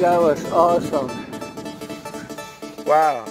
That was awesome. Wow.